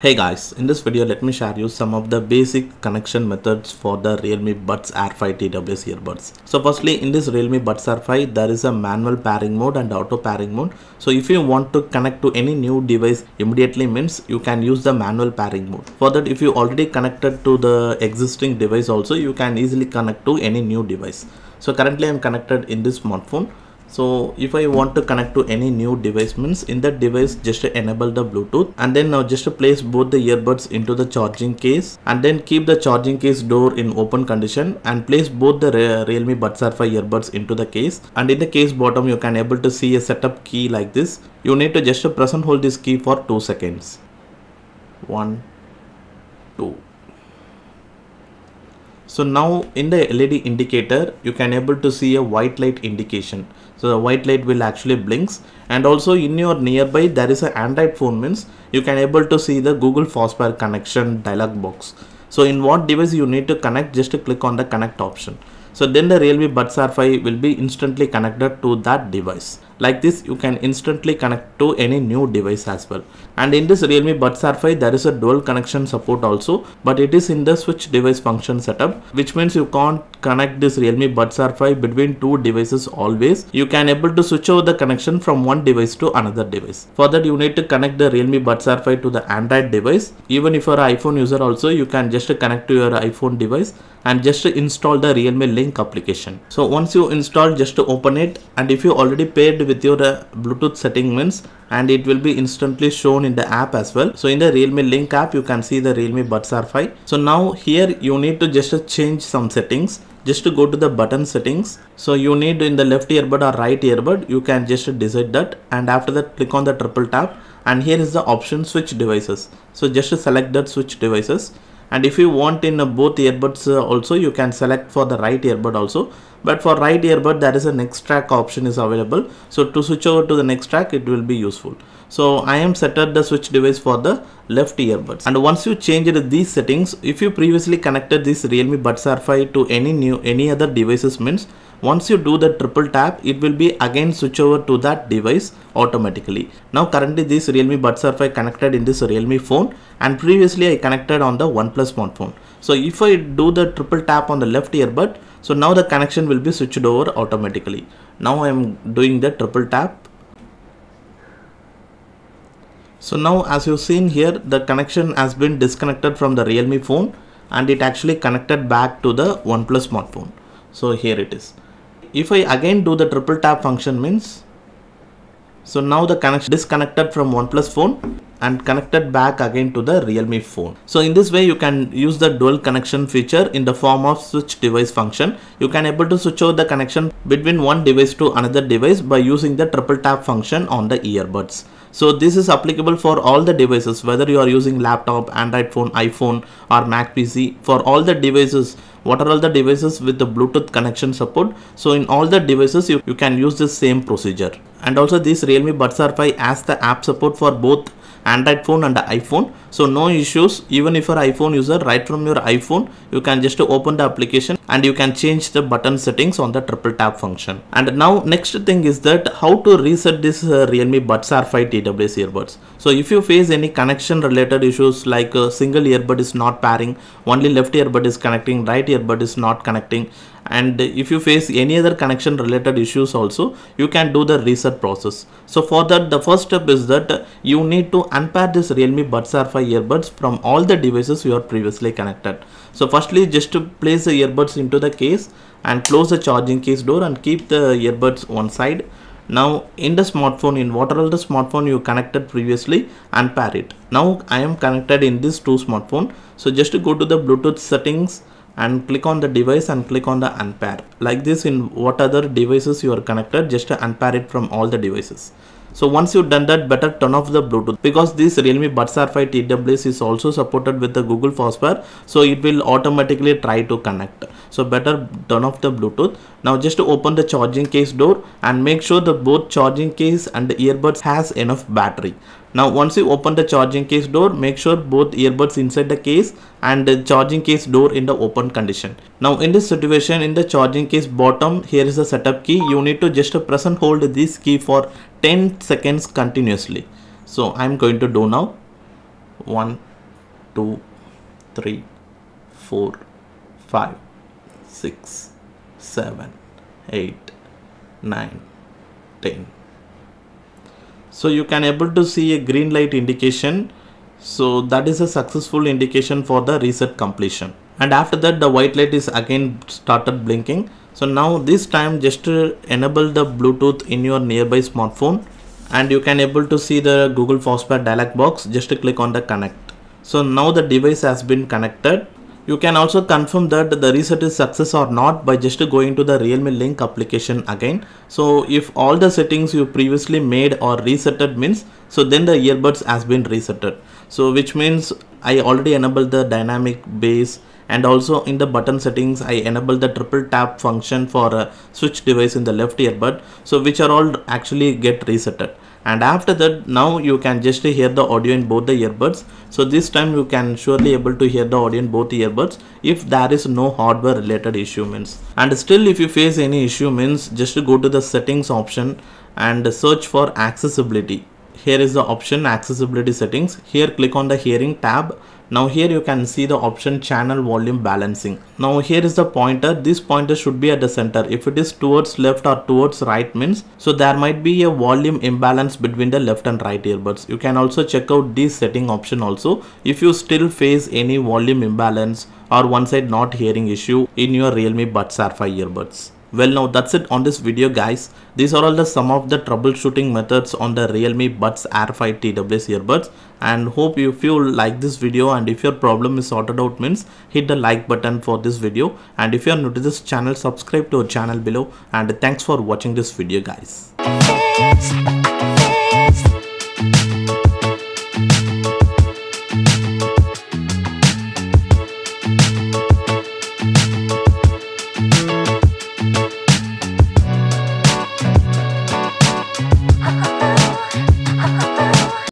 Hey guys, in this video let me share you some of the basic connection methods for the Realme Buds Air 5 TWS earbuds. So firstly in this Realme Buds Air 5 there is a manual pairing mode and auto pairing mode. So if you want to connect to any new device immediately means you can use the manual pairing mode. For that if you already connected to the existing device also you can easily connect to any new device. So currently I am connected in this smartphone so if I want to connect to any new device means in that device just enable the Bluetooth and then now just place both the earbuds into the charging case and then keep the charging case door in open condition and place both the Re Realme Buds Air 5 earbuds into the case and in the case bottom you can able to see a setup key like this. You need to just press and hold this key for 2 seconds. 1 2 so now in the LED indicator you can able to see a white light indication so the white light will actually blinks. And also in your nearby there is an Android phone means you can able to see the Google Fastpair connection dialog box. So in what device you need to connect just click on the connect option. So then the Realme Buds Air 5 will be instantly connected to that device like this you can instantly connect to any new device as well. And in this realme buds air 5 there is a dual connection support also but it is in the switch device function setup which means you can't connect this realme buds air 5 between two devices always. You can able to switch over the connection from one device to another device. For that you need to connect the realme buds air 5 to the android device. Even if you're an iphone user also you can just connect to your iphone device and just install the realme link application. So once you install just open it. And if you already paired with your uh, bluetooth setting means and it will be instantly shown in the app as well. So in the realme link app you can see the realme buds air 5 so now here you need to just change some settings. Just to go to the button settings. So you need in the left earbud or right earbud you can just decide that. And after that click on the triple tap. And here is the option switch devices. So just select that switch devices and if you want in both earbuds uh, also you can select for the right earbud also. But for right earbud there is a next track option is available. So to switch over to the next track it will be useful. So I am set up the switch device for the left earbuds. And once you change these settings if you previously connected this Realme Buds Air 5 to any new any other devices means once you do the triple tap it will be again switch over to that device automatically. Now currently this realme buds air 5 connected in this realme phone and previously i connected on the oneplus smartphone. So if i do the triple tap on the left earbud so now the connection will be switched over automatically. Now i am doing the triple tap. So now as you've seen here the connection has been disconnected from the realme phone and it actually connected back to the oneplus smartphone. So here it is if I again do the triple tap function means so now the connection disconnected from OnePlus phone and connected back again to the Realme phone. So in this way you can use the dual connection feature in the form of switch device function. You can able to switch over the connection between one device to another device by using the triple tap function on the earbuds. So this is applicable for all the devices whether you are using laptop, Android phone, iPhone or Mac PC for all the devices what are all the devices with the Bluetooth connection support. So in all the devices you, you can use the same procedure. And also this Realme Buds Air 5 has the app support for both Android phone and iPhone so no issues. Even if you're iphone user right from your iphone you can just open the application and you can change the button settings on the triple tap function. And now next thing is that how to reset this uh, realme buds air 5 tws earbuds. So if you face any connection related issues like a single earbud is not pairing only left earbud is connecting right earbud is not connecting and if you face any other connection related issues also you can do the reset process. So for that the first step is that you need to unpair this realme buds air 5 earbuds from all the devices you are previously connected. So firstly just to place the earbuds into the case and close the charging case door and keep the earbuds one side. Now in the smartphone in whatever the smartphone you connected previously and pair it. Now I am connected in this two smartphone. So just to go to the Bluetooth settings and click on the device and click on the unpair. Like this in what other devices you are connected just to unpair it from all the devices so once you've done that better turn off the bluetooth because this realme buds air 5 tws is also supported with the google fastpair so it will automatically try to connect so better turn off the bluetooth now just to open the charging case door and make sure the both charging case and the earbuds has enough battery now once you open the charging case door, make sure both earbuds inside the case and the charging case door in the open condition. Now in this situation in the charging case bottom here is the setup key. You need to just press and hold this key for 10 seconds continuously. So I'm going to do now. 1, 2, 3, 4, 5, 6, 7, 8, 9, 10. So you can able to see a green light indication. So that is a successful indication for the reset completion. And after that the white light is again started blinking. So now this time just enable the Bluetooth in your nearby smartphone and you can able to see the Google Fastpair dialog box just click on the connect. So now the device has been connected. You can also confirm that the reset is success or not by just going to the Realme Link application again. So if all the settings you previously made or resetted means, so then the earbuds has been resetted. So which means I already enabled the dynamic bass and also in the button settings I enable the triple tap function for a switch device in the left earbud. So which are all actually get resetted. And after that now you can just hear the audio in both the earbuds. So this time you can surely able to hear the audio in both earbuds if there is no hardware related issue means. And still if you face any issue means just go to the settings option and search for accessibility. Here is the option accessibility settings. Here click on the hearing tab now here you can see the option channel volume balancing. Now here is the pointer. This pointer should be at the center. If it is towards left or towards right means so there might be a volume imbalance between the left and right earbuds. You can also check out this setting option also if you still face any volume imbalance or one side not hearing issue in your Realme Buds Air 5 earbuds. Well now that's it on this video guys. These are all the some of the troubleshooting methods on the Realme Buds Air 5 TWS earbuds and hope you like this video and if your problem is sorted out means hit the like button for this video and if you are new to this channel subscribe to our channel below and thanks for watching this video guys.